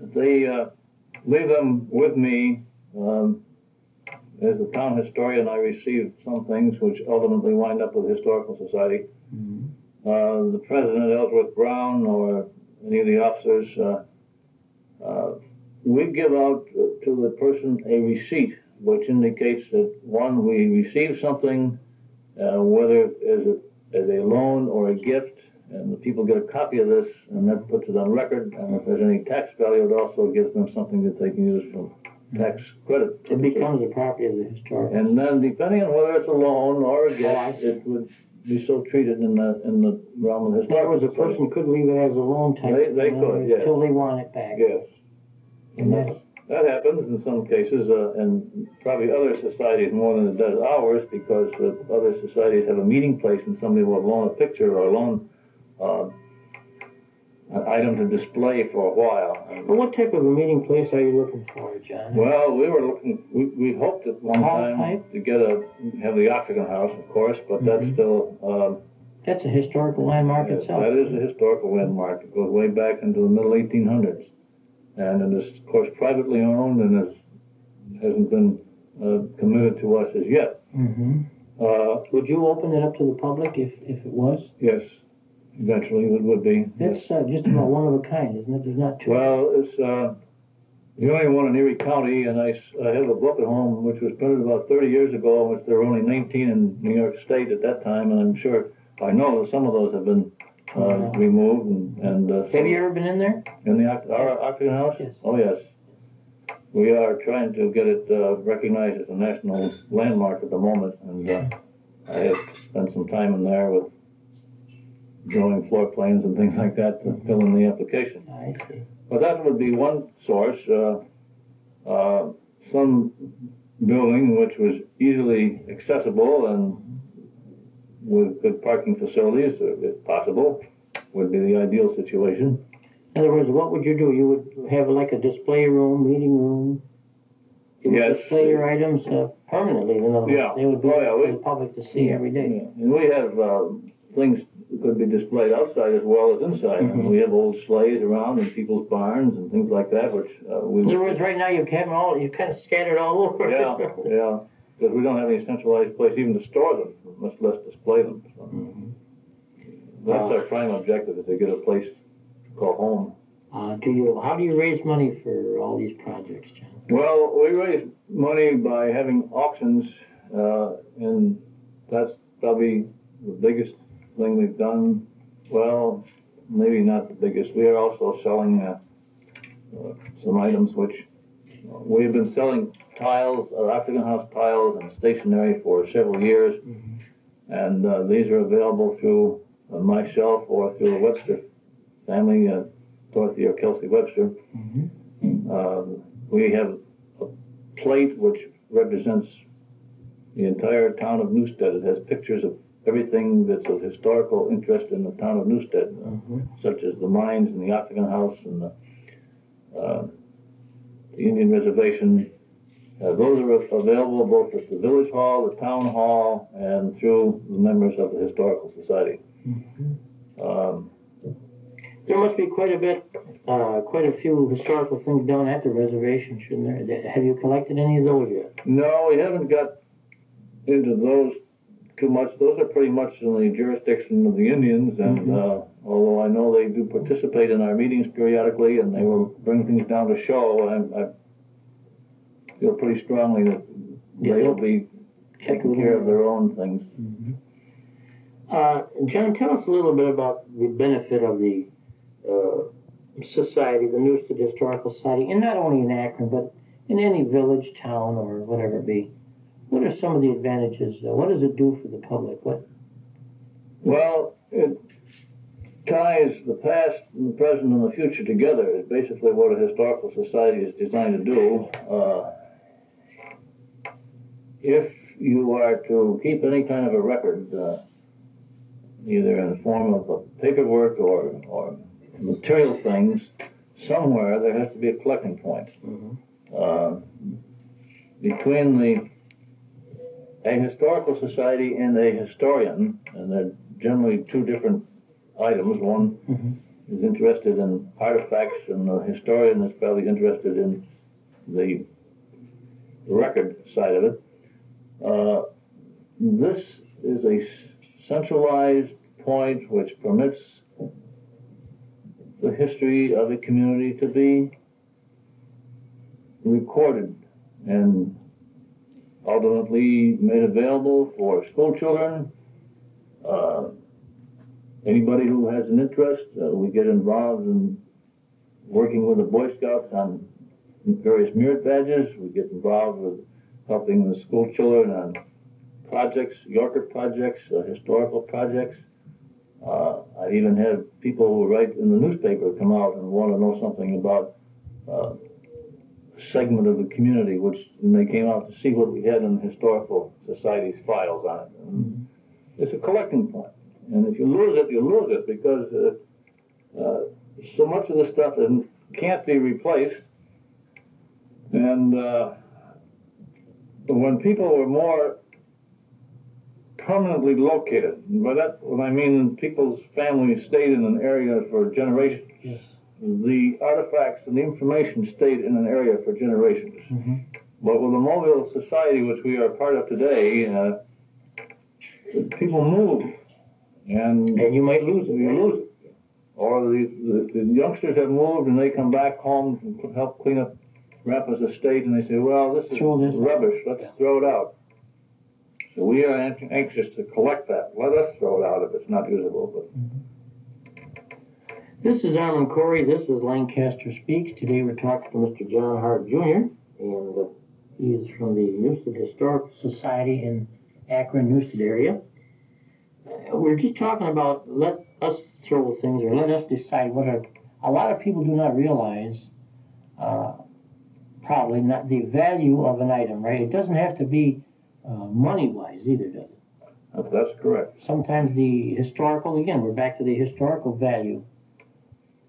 I: They uh, leave them with me. Um, as a town historian, I receive some things which ultimately wind up with the Historical Society. Uh, the president, Ellsworth Brown, or any of the officers, uh, uh, we give out to the person a receipt which indicates that one, we received something, uh, whether as a, as a loan or a gift, and the people get a copy of this, and that puts it on record. And if there's any tax value, it also gives them something that they can use for tax credit.
J: It becomes a property of the historical.
I: And then depending on whether it's a loan or a
J: Oh,
I: gift, it would be so treated in the, in the realm of
J: words,
I: historical.
J: a person could leave it as a loan type.
I: They- they
J: uh,
I: could, yes.
J: Until they want it back.
I: Yes.
J: And that's,
I: That happens in some cases, uh, and probably other societies more than it does ours, because uh, other societies have a meeting place and somebody will loan a picture or a loan, uh, item to display for a while.
J: Well, what type of a meeting place are you looking for, John?
I: Well, we were looking, we, we hoped at one
J: Hall
I: time
J: type?
I: to get a, have the Octagon House, of course, but that's
J: Mhm.
I: still, um,
J: That's a historical landmark
I: Yes,
J: itself.
I: That is a historical landmark. It goes way back into the middle 1800s. And it is, of course, privately owned and is, hasn't been uh, committed to us as yet.
J: hmm
I: Uh,
J: Would you open it up to the public if, if it was?
I: yes, eventually it would be.
J: That's uh, just about one of a kind, isn't it? There's not two.
I: Well, it's uh, the only one in Erie County, and I, I have a book at home which was printed about 30 years ago, which there were only 19 in New York State at that time, and I'm sure, I know that some of those have been uh, removed and, and uh,
J: Have you ever been in there?
I: In the our Octagon House?
J: Yes.
I: Oh, yes. We are trying to get it uh, recognized as a national landmark at the moment, and uh, I have spent some time in there with drawing floor plans and things like that to fill in the application.
J: I see.
I: But that would be one source. Uh, uh, some building which was easily accessible and with good parking facilities, uh, if possible, would be the ideal situation.
J: In other words, what would you do? You would have like a display room, meeting room? You would
I: Yes.
J: display your items uh, permanently, in other words.
I: Yeah.
J: They would be
I: Oh, yeah,
J: for the public to see every day.
I: And we have uh, things that could be displayed outside as well as inside.
J: Mhm.
I: And we have old sleighs around in people's barns and things like that, which uh, we.
J: In other words, right now you've had them all, you've kind of scattered all over.
I: Yeah, yeah, because we don't have any centralized place even to store them, much less display them. So
J: Mhm.
I: That's our prime objective, is to get a place to call home.
J: Uh, do you, how do you raise money for all these projects, John?
I: Well, we raise money by having auctions, uh, and that's probably the biggest thing we've done. Well, maybe not the biggest. We are also selling uh, uh, some items which we have been selling tiles, uh, Octagon House tiles and stationery for several years. And uh, these are available through uh, myself or through the Webster family, uh, Dorothy or Kelsey Webster. Um, we have a plate which represents the entire town of Newstead. It has pictures of everything that's of historical interest in the town of Newstead, uh, such as the mines and the Octagon House and the, uh, the Indian Reservation. Uh, those are available both at the village hall, the town hall, and through the members of the Historical Society. Um,
J: There must be quite a bit, uh, quite a few historical things down at the reservation, shouldn't there? Have you collected any of those yet?
I: No, we haven't got into those too much. Those are pretty much in the jurisdiction of the Indians, and uh, although I know they do participate in our meetings periodically, and they will bring things down to show, I, I feel pretty strongly that they'll be taking care of their own things.
J: Uh, John, tell us a little bit about the benefit of the uh, society, the Newstead Historical Society, and not only in Akron, but in any village, town, or whatever it be. What are some of the advantages? Uh, what does it do for the public? What?
I: Well, it ties the past, and the present, and the future together. Is basically what a historical society is designed to do. Uh, if you are to keep any kind of a record, uh, either in the form of a paperwork or, or material things, somewhere there has to be a collecting point. Uh, between the a historical society and a historian, and they're generally two different items. One is interested in artifacts, and the historian is probably interested in the record side of it. Uh, this is a centralized point which permits the history of a community to be recorded and ultimately made available for school children. Uh, anybody who has an interest, uh, we get involved in working with the Boy Scouts on various merit badges. We get involved with helping the school children on projects, Yorker projects, uh, historical projects. Uh, I even have people who write in the newspaper come out and want to know something about uh, segment of the community, which and they came out to see what we had in the historical society's files on it. And it's a collecting point, and if you lose it, you lose it because uh, uh, so much of the stuff can't be replaced. And uh, when people were more permanently located, by that what I mean, people's families stayed in an area for generations the artifacts and the information stayed in an area for generations. But with the mobile society, which we are part of today, uh, people move, and
J: And you might lose it.
I: you lose it. Or the, the, the youngsters have moved and they come back home and help clean up Grandpa's estate, and they say, "Well, this is
J: this-
I: rubbish. Let's throw it out." So we are anxious to collect that. Let us throw it out if it's not usable, but.
J: This is Armin Corey. This is Lancaster Speaks. Today we're talking to Mr. John Hart Jr., and uh, he is from the Newstead Historical Society in Akron, Newstead area. Uh, we're just talking about let us throw things or let us decide what are. A lot of people do not realize, uh, probably not the value of an item, right? It doesn't have to be uh, money wise either, does it?
I: That's correct.
J: sometimes the historical, again, we're back to the historical value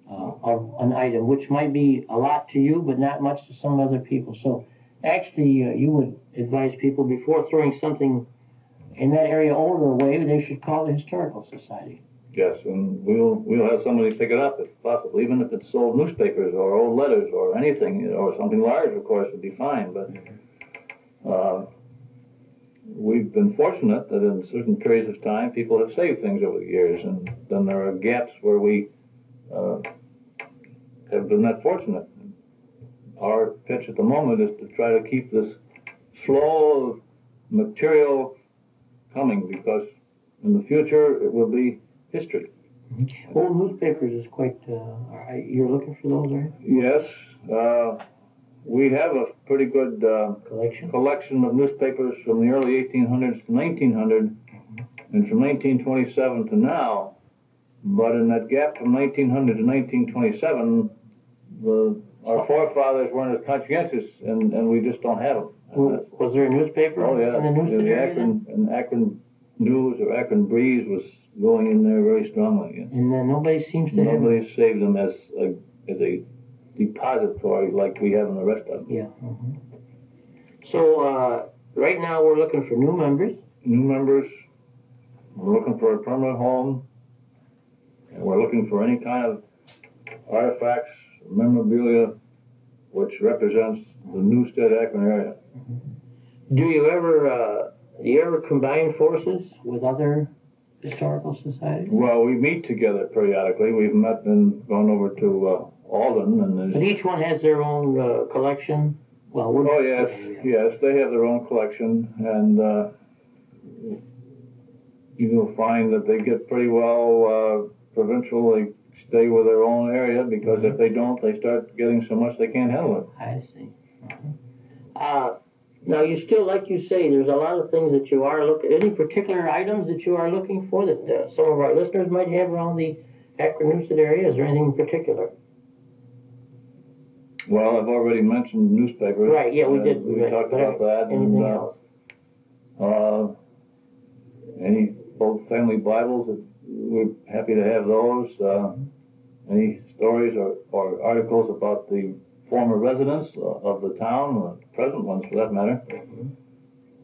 J: uh, of an item, which might be a lot to you, but not much to some other people. So actually, uh, you would advise people before throwing something in that area older away, they should call the Historical Society.
I: Yes, and we'll, we'll have somebody pick it up if possible, even if it's old newspapers or old letters or anything, or something large, of course, would be fine, but, uh, we've been fortunate that in certain periods of time, people have saved things over the years, and then there are gaps where we, uh, have been that fortunate. Our pitch at the moment is to try to keep this flow of material coming, because in the future, it will be history.
J: Old newspapers is quite, uh, are- you're looking for those, right?
I: Yes, uh, we have a pretty good, uh,
J: Collection?
I: collection of newspapers from the early eighteen hundreds to nineteen hundred, and from nineteen twenty-seven to now. But in that gap from nineteen hundred to nineteen twenty-seven, the, our forefathers weren't as conscientious, and, and we just don't have them. And
J: Was there a newspaper
I: Oh, yeah,
J: the Newstead
I: the? Akron, and Akron News or Akron Breeze was going in there very strongly, yeah.
J: And then nobody seems to have?
I: Nobody saved them as a, as a depository like we have in the rest of them.
J: Yeah. mhm. So, uh, right now, we're looking for new members.
I: New members, we're looking for a permanent home, and we're looking for any kind of artifacts, memorabilia, which represents the Newstead Akron area.
J: Do you ever, uh, do you ever combine forces with other historical societies?
I: Well, we meet together periodically. We've met and gone over to uh, Alden and
J: But each one has their own uh, collection? Well,
I: oh, yes, yes, they have their own collection and, uh, you'll find that they get pretty well, uh, provincial. They stay with their own area because if they don't, they start getting so much they can't handle it.
J: I see. Uh, now, you still, like you say, there's a lot of things that you are looking, any particular items that you are looking for that uh, some of our listeners might have around the Akron Newstead area? Is there anything in particular?
I: Well, I've already mentioned newspapers.
J: Right, yeah, we
I: Uh,
J: did.
I: We
J: right,
I: talked
J: but
I: about that. and,
J: Anything
I: uh,
J: else?
I: Uh, any old family Bibles, that we're happy to have those. Uh, any stories or, or articles about the former residents of the town, or present ones for that matter.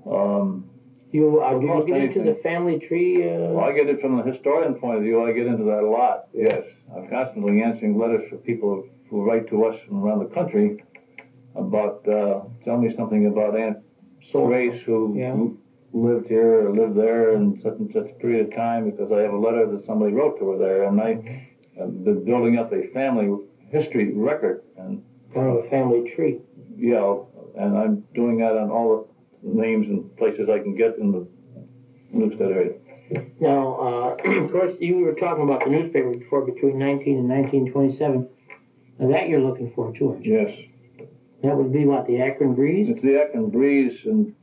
I: Um,
J: You, uh, do you get into
I: anything.
J: the family tree?
I: well,
J: Uh,
I: I get it from the historian point of view. I get into that a lot. Yes, I'm constantly answering letters for people who write to us from around the country about uh, tell me something about Aunt
J: so,
I: Grace who,
J: Yeah.
I: who lived here or lived there in such and such a period of time because I have a letter that somebody wrote to her there and I have been building up a family history record and
J: kind of a family tree.
I: you know and I'm doing that on all the names and places I can get in the Newstead area.
J: Now, uh, of course, you were talking about the newspaper before between 19 and 1927. Now, that you're looking for too?
I: Yes.
J: That would be what, the Akron Breeze?
I: It's the Akron Breeze and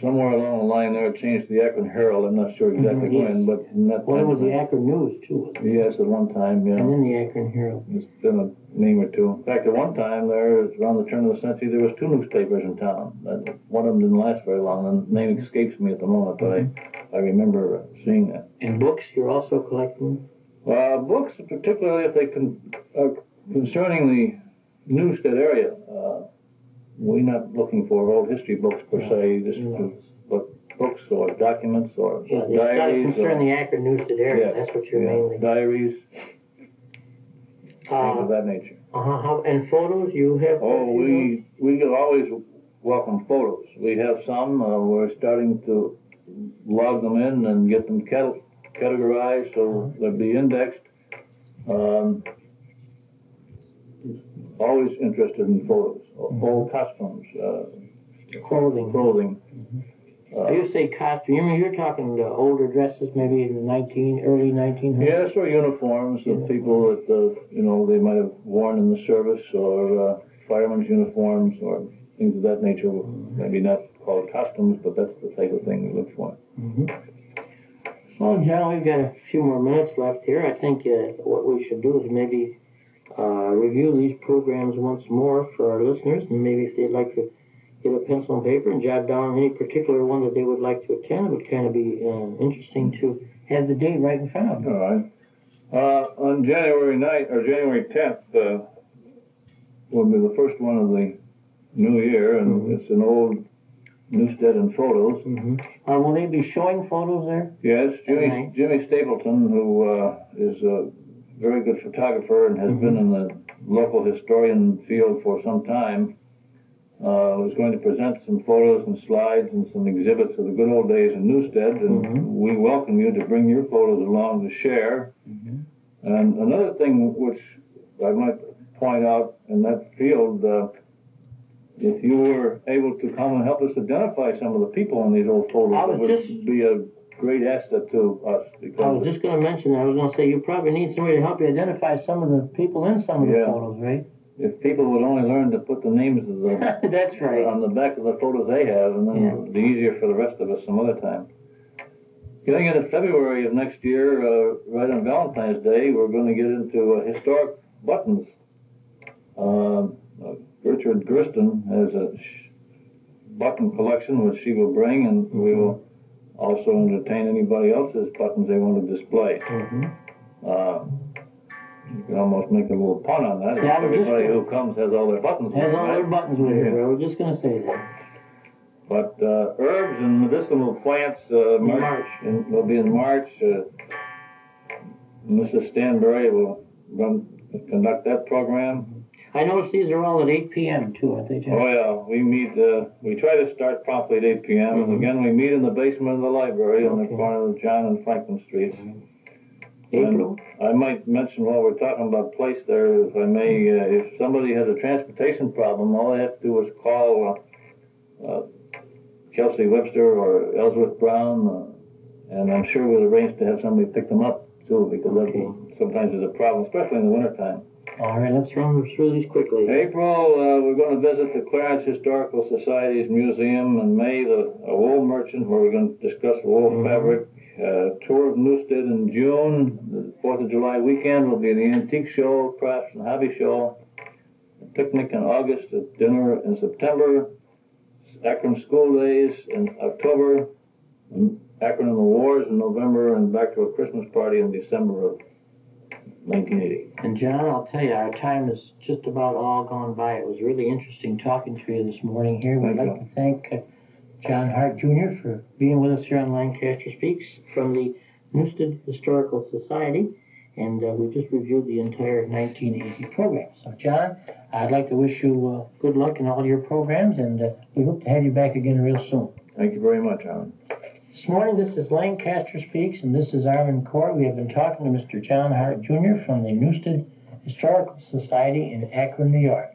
I: somewhere along the line there it changed to the Akron Herald. I'm not sure exactly
J: Mhm, yes.
I: when, but in that
J: Well, it was the Akron News too.
I: Yes, at one time, yeah.
J: and then the Akron Herald.
I: It's been a name or two. In fact, at one time there, around the turn of the century, there was two newspapers in town. One of them didn't last very long, and the name escapes me at the moment, but I, I remember seeing that.
J: And books, you're also collecting?
I: Uh, books, particularly if they con, uh, concerning the Newstead area, uh, we're not looking for old history books per se, just
J: No.
I: but books or documents or
J: Yeah, it's got to
I: diaries.
J: concern
I: or,
J: the Akron Newstead area,
I: Yeah,
J: that's what you're
I: yeah,
J: mainly.
I: diaries, things
J: Uh,
I: of that nature.
J: uh-huh, how, and photos, you have?
I: Oh, we, we can always welcome photos. We have some, uh, we're starting to log them in and get them cat- categorized so they'll be indexed. Um, always interested in photos, old costumes, uh,
J: Clothing.
I: clothing.
J: Now,
I: Uh,
J: You say costume, you mean, you're talking the older dresses, maybe in the nineteen, early nineteen hundreds?
I: yes, or uniforms of people that, uh, you know, they might have worn in the service or, uh, firemen's uniforms or things of that nature. Maybe not called costumes, but that's the type of thing we look for.
J: Mhm. Well, John, we've got a few more minutes left here. I think uh, what we should do is maybe uh, review these programs once more for our listeners, and maybe if they'd like to get a pencil and paper and jot down any particular one that they would like to attend, it would kind of be uh, interesting to have the date right in front of them.
I: All right. Uh, on January ninth, or January tenth, uh, will be the first one of the new year, and
J: Mhm.
I: it's an old Newstead and photos.
J: Mm-hmm. Uh, will they be showing photos there?
I: Yes, Jimmy,
J: Right.
I: Jimmy Stapleton, who, uh, is a very good photographer and has been in the local historian field for some time, uh, is going to present some photos and slides and some exhibits of the good old days in Newstead, and
J: Mhm.
I: we welcome you to bring your photos along to share. And another thing which I'd like to point out in that field, uh, if you were able to come and help us identify some of the people in these old photos,
J: I
I: it would
J: just-
I: be a great asset to us.
J: I was just going to mention that. I was going to say you probably need somebody to help you identify some of the people in some of the
I: Yeah.
J: photos, right?
I: if people would only learn to put the names of the
J: That's right.
I: on the back of the photos they have, and then
J: Yeah.
I: it'll be easier for the rest of us some other time. Getting into February of next year, uh, right on Valentine's Day, we're going to get into uh, historic buttons. Um, uh, Gertrude Griston has a sh- button collection which she will bring, and we will also entertain anybody else's buttons they want to display.
J: Mm-hmm.
I: Uh, you can almost make a little pun on that.
J: Yeah,
I: Everybody who comes has all their buttons.
J: Has all their buttons with
I: Yeah.
J: it. Was just going to say that.
I: But uh, herbs and medicinal plants uh, March,
J: March.
I: in, will be in March. Uh, Mrs. Stanbury will run, conduct that program.
J: I notice these are all at eight PM too, aren't they, John?
I: Oh, yeah, we meet, uh, we try to start promptly at eight PM,
J: Mhm.
I: and again, we meet in the basement of the library on the corner of John and Franklin Streets.
J: April?
I: I might mention while we're talking about place there, if I may, uh, if somebody has a transportation problem, all they have to do is call, uh, uh, Kelsey Webster or Ellsworth Brown, uh, and I'm sure we'll arrange to have somebody pick them up too, because
J: Okay.
I: sometimes there's a problem, especially in the wintertime.
J: All right, let's run through these quickly.
I: April, uh, we're gonna visit the Clarence Historical Society's museum, in May, the a wool merchant, where we're gonna discuss wool
J: Mhm.
I: fabric. Uh, tour of Newstead in June, the Fourth of July weekend will be the antique show, crafts and hobby show. A Picnic in August, a dinner in September, Akron School Days in October, Akron and the Wars in November, and back to a Christmas party in December of nineteen eighty.
J: And John, I'll tell you, our time is just about all gone by. It was really interesting talking to you this morning here. We'd
I: Thank
J: like to thank uh, John Hart Jr. for being with us here on Lancaster Speaks from the Newstead Historical Society. And uh, we just reviewed the entire 1980 program. So, John, I'd like to wish you uh, good luck in all your programs, and uh, we hope to have you back again real soon.
I: Thank you very much, Alan.
J: This morning, this is Lancaster Speaks, and this is Armin Court. We have been talking to Mr. John Hart Jr. from the Newstead Historical Society in Akron, New York.